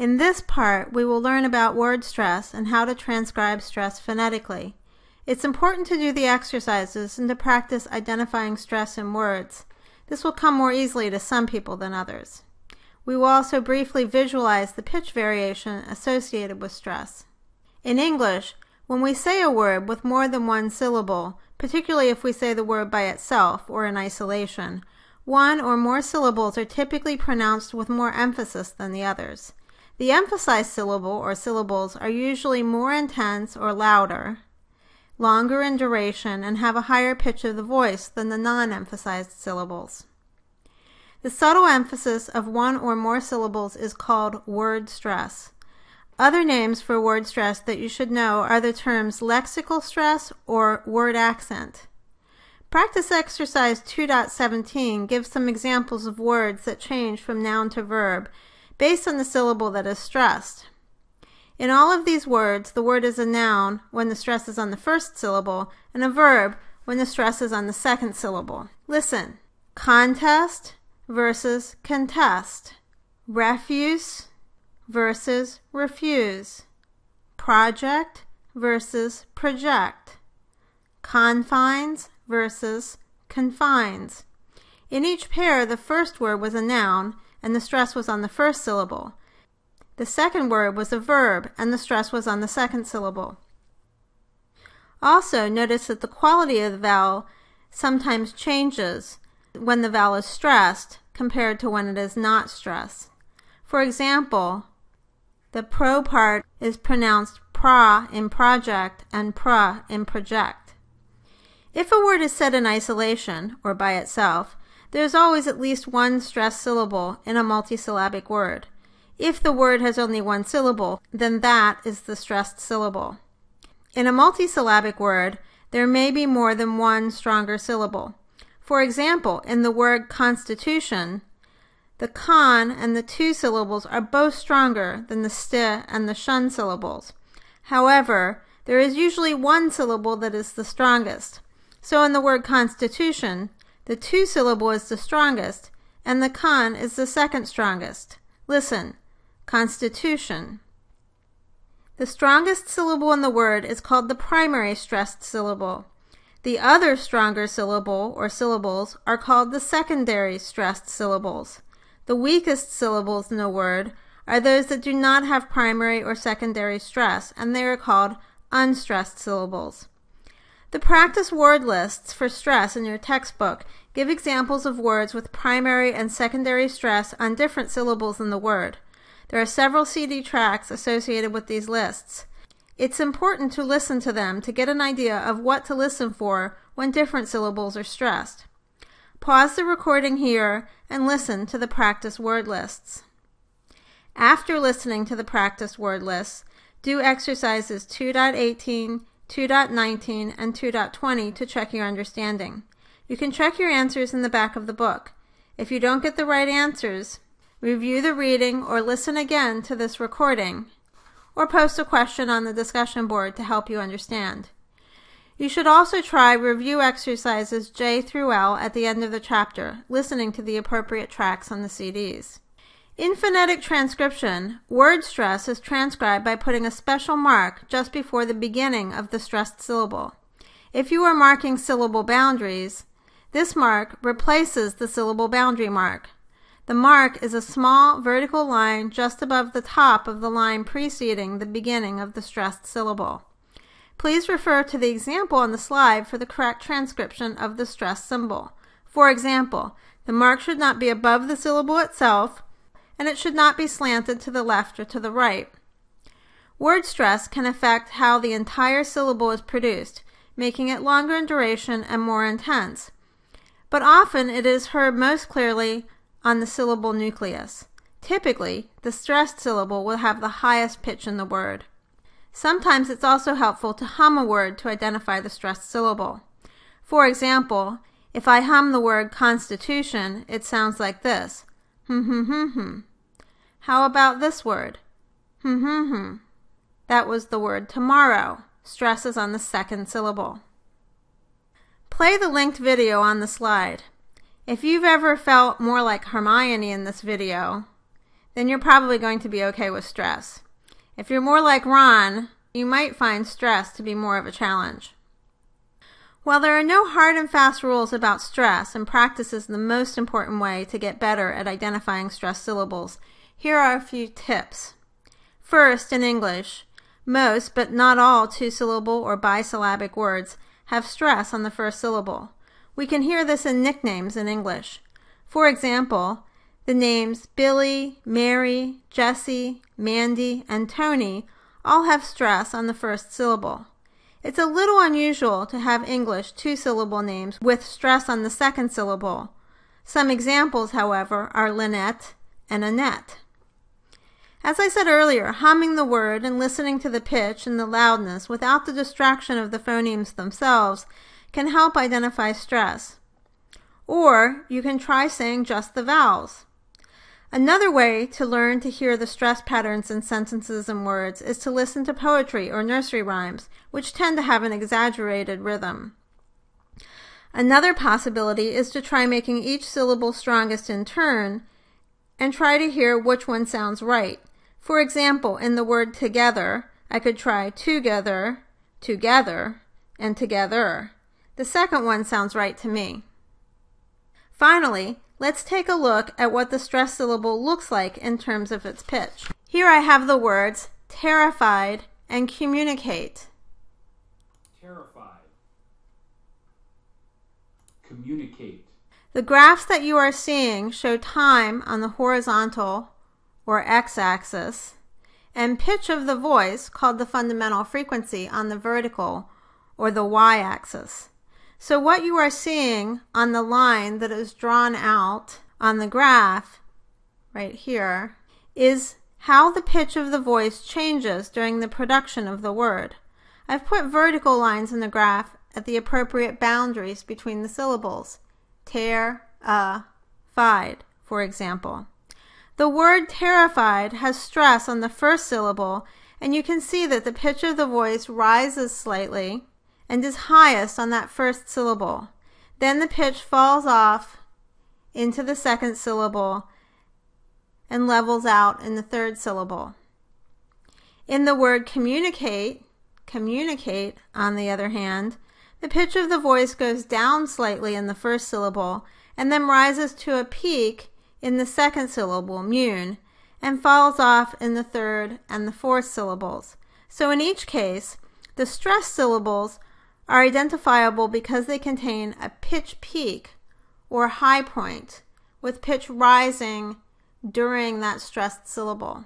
In this part, we will learn about word stress and how to transcribe stress phonetically. It's important to do the exercises and to practice identifying stress in words. This will come more easily to some people than others. We will also briefly visualize the pitch variation associated with stress. In English, when we say a word with more than one syllable, particularly if we say the word by itself or in isolation, one or more syllables are typically pronounced with more emphasis than the others. The emphasized syllable or syllables are usually more intense or louder, longer in duration, and have a higher pitch of the voice than the non emphasized syllables. The subtle emphasis of one or more syllables is called word stress. Other names for word stress that you should know are the terms lexical stress or word accent. Practice exercise 2.17 gives some examples of words that change from noun to verb based on the syllable that is stressed. In all of these words, the word is a noun when the stress is on the first syllable and a verb when the stress is on the second syllable. Listen. Contest versus contest. Refuse versus refuse. Project versus project. Confines versus confines. In each pair, the first word was a noun and the stress was on the first syllable. The second word was a verb, and the stress was on the second syllable. Also, notice that the quality of the vowel sometimes changes when the vowel is stressed compared to when it is not stressed. For example, the pro part is pronounced pra in project and pra in project. If a word is said in isolation, or by itself, there is always at least one stressed syllable in a multisyllabic word. If the word has only one syllable, then that is the stressed syllable. In a multisyllabic word, there may be more than one stronger syllable. For example, in the word constitution, the con and the two syllables are both stronger than the st and the shun syllables. However, there is usually one syllable that is the strongest. So in the word constitution, the two syllable is the strongest, and the con is the second strongest. Listen Constitution. The strongest syllable in the word is called the primary stressed syllable. The other stronger syllable or syllables are called the secondary stressed syllables. The weakest syllables in a word are those that do not have primary or secondary stress, and they are called unstressed syllables. The practice word lists for stress in your textbook give examples of words with primary and secondary stress on different syllables in the word. There are several CD tracks associated with these lists. It's important to listen to them to get an idea of what to listen for when different syllables are stressed. Pause the recording here and listen to the practice word lists. After listening to the practice word lists, do exercises 2.18, 2.19, and 2.20 to check your understanding. You can check your answers in the back of the book. If you don't get the right answers, review the reading or listen again to this recording, or post a question on the discussion board to help you understand. You should also try review exercises J through L at the end of the chapter, listening to the appropriate tracks on the CDs. In phonetic transcription, word stress is transcribed by putting a special mark just before the beginning of the stressed syllable. If you are marking syllable boundaries, this mark replaces the syllable boundary mark. The mark is a small vertical line just above the top of the line preceding the beginning of the stressed syllable. Please refer to the example on the slide for the correct transcription of the stressed symbol. For example, the mark should not be above the syllable itself, and it should not be slanted to the left or to the right. Word stress can affect how the entire syllable is produced, making it longer in duration and more intense. But often it is heard most clearly on the syllable nucleus. Typically, the stressed syllable will have the highest pitch in the word. Sometimes it's also helpful to hum a word to identify the stressed syllable. For example, if I hum the word constitution, it sounds like this. Hmm hmm hmm hmm. How about this word? Hmm hmm hmm. That was the word tomorrow. Stress is on the second syllable. Play the linked video on the slide. If you've ever felt more like Hermione in this video, then you're probably going to be okay with stress. If you're more like Ron, you might find stress to be more of a challenge. While there are no hard and fast rules about stress, and practice is the most important way to get better at identifying stress syllables, here are a few tips. First, in English, most but not all two syllable or bisyllabic words have stress on the first syllable. We can hear this in nicknames in English. For example, the names Billy, Mary, Jesse, Mandy, and Tony all have stress on the first syllable. It's a little unusual to have English two syllable names with stress on the second syllable. Some examples, however, are Lynette and Annette. As I said earlier, humming the word and listening to the pitch and the loudness without the distraction of the phonemes themselves can help identify stress. Or you can try saying just the vowels. Another way to learn to hear the stress patterns in sentences and words is to listen to poetry or nursery rhymes, which tend to have an exaggerated rhythm. Another possibility is to try making each syllable strongest in turn and try to hear which one sounds right. For example, in the word together, I could try together, together, and together. The second one sounds right to me. Finally, Let's take a look at what the stress syllable looks like in terms of its pitch. Here I have the words terrified and communicate. Terrified. Communicate. The graphs that you are seeing show time on the horizontal or x-axis and pitch of the voice called the fundamental frequency on the vertical or the y-axis. So what you are seeing on the line that is drawn out on the graph right here is how the pitch of the voice changes during the production of the word. I've put vertical lines in the graph at the appropriate boundaries between the syllables. Tear, uh, fide, for example. The word terrified has stress on the first syllable, and you can see that the pitch of the voice rises slightly and is highest on that first syllable. Then the pitch falls off into the second syllable and levels out in the third syllable. In the word communicate, communicate, on the other hand, the pitch of the voice goes down slightly in the first syllable and then rises to a peak in the second syllable, mune, and falls off in the third and the fourth syllables. So in each case, the stressed syllables are identifiable because they contain a pitch peak or high point with pitch rising during that stressed syllable.